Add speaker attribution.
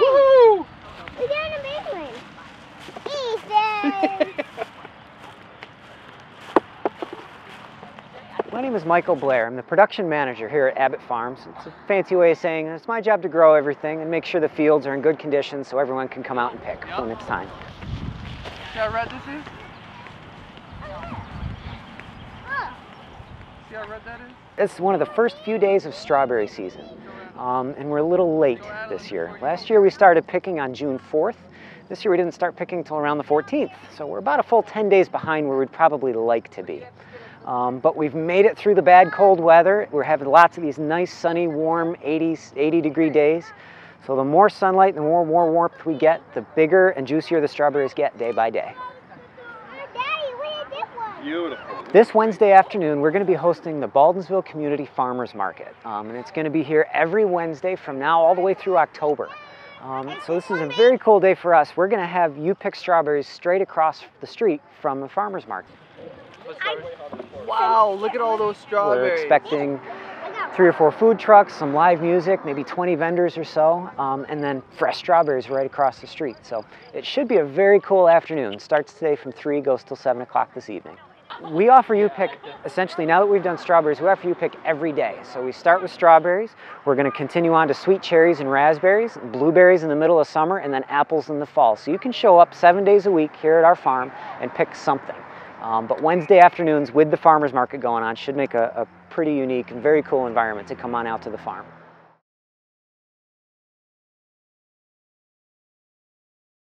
Speaker 1: Woohoo! We're doing a big one.
Speaker 2: My name is Michael Blair. I'm the production manager here at Abbott Farms. It's a fancy way of saying it's my job to grow everything and make sure the fields are in good condition so everyone can come out and pick when it's time.
Speaker 3: How red this is? How red that is?
Speaker 2: It's one of the first few days of strawberry season, um, and we're a little late this year. Last year we started picking on June 4th. This year we didn't start picking until around the 14th, so we're about a full 10 days behind where we'd probably like to be. Um, but we've made it through the bad cold weather. We're having lots of these nice sunny, warm 80, 80 degree days. So the more sunlight, the more, more warmth we get, the bigger and juicier the strawberries get day by day.
Speaker 1: Daddy, we did this one.
Speaker 3: Beautiful.
Speaker 2: This Wednesday afternoon, we're going to be hosting the Baldwinsville Community Farmers Market. Um, and it's going to be here every Wednesday from now all the way through October. Um, so this is a very cool day for us. We're going to have you pick strawberries straight across the street from the farmers market.
Speaker 3: Wow, look at all those strawberries.
Speaker 2: We're expecting three or four food trucks, some live music, maybe 20 vendors or so, um, and then fresh strawberries right across the street. So it should be a very cool afternoon. Starts today from 3, goes till 7 o'clock this evening. We offer you pick, essentially, now that we've done strawberries, we offer you pick every day. So we start with strawberries, we're going to continue on to sweet cherries and raspberries, blueberries in the middle of summer, and then apples in the fall. So you can show up seven days a week here at our farm and pick something. Um, but Wednesday afternoons with the farmers market going on should make a, a pretty unique and very cool environment to come on out to the farm.